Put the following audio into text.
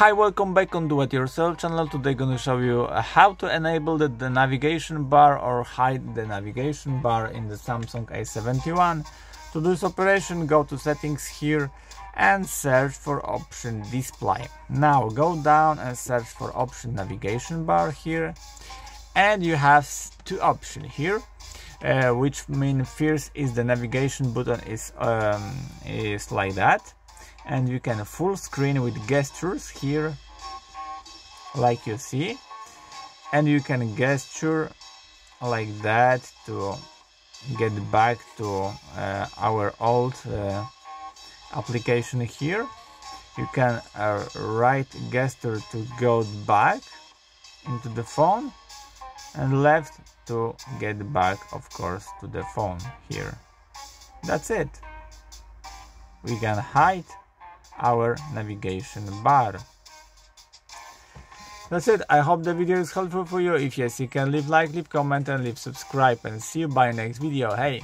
Hi, welcome back on Do It Yourself channel. Today gonna show you how to enable the, the, navigation bar or hide the navigation bar in the Samsung A71. To do this operation, go to settings here and search for option display. Now go down and search for option navigation bar here and you have two options here. Uh, which mean first is the navigation button is um, is like that and you can full screen with gestures here like you see. And you can gesture like that to get back to uh, our old uh, application here. You can uh, right gesture to go back into the phone and left to get back of course to the phone here. That's it. We can hide our navigation bar. That's it. I hope the video is helpful for you. If yes, you can leave like, leave comment and leave subscribe and see you by next video. Hey!